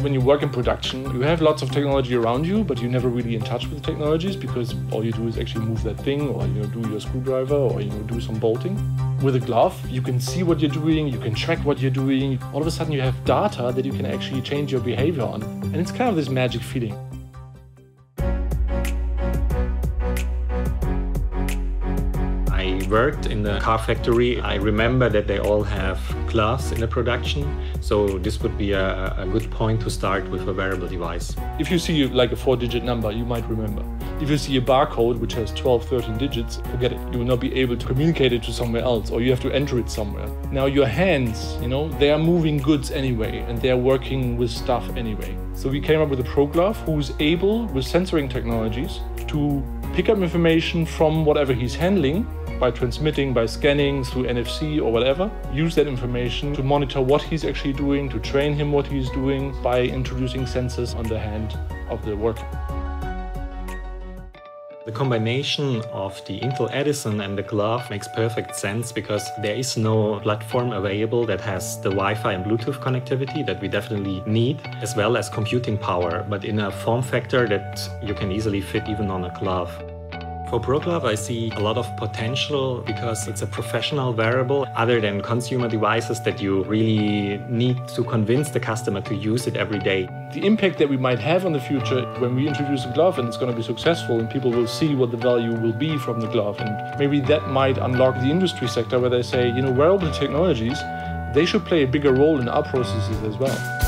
When you work in production, you have lots of technology around you, but you're never really in touch with the technologies because all you do is actually move that thing or you know do your screwdriver or you know do some bolting. With a glove, you can see what you're doing, you can track what you're doing. All of a sudden you have data that you can actually change your behavior on. And it's kind of this magic feeling. Worked in the car factory, I remember that they all have gloves in the production. So this would be a, a good point to start with a wearable device. If you see like a four digit number, you might remember. If you see a barcode which has 12, 13 digits, forget it. You will not be able to communicate it to somewhere else or you have to enter it somewhere. Now your hands, you know, they are moving goods anyway and they are working with stuff anyway. So we came up with a Pro Glove who's able with sensoring technologies to pick up information from whatever he's handling by transmitting, by scanning through NFC or whatever. Use that information to monitor what he's actually doing, to train him what he's doing by introducing sensors on the hand of the worker. The combination of the Intel Edison and the glove makes perfect sense because there is no platform available that has the Wi-Fi and Bluetooth connectivity that we definitely need, as well as computing power, but in a form factor that you can easily fit even on a glove. For ProGlove, I see a lot of potential because it's a professional wearable other than consumer devices that you really need to convince the customer to use it every day. The impact that we might have on the future when we introduce a glove and it's going to be successful and people will see what the value will be from the glove and maybe that might unlock the industry sector where they say, you know, wearable technologies, they should play a bigger role in our processes as well.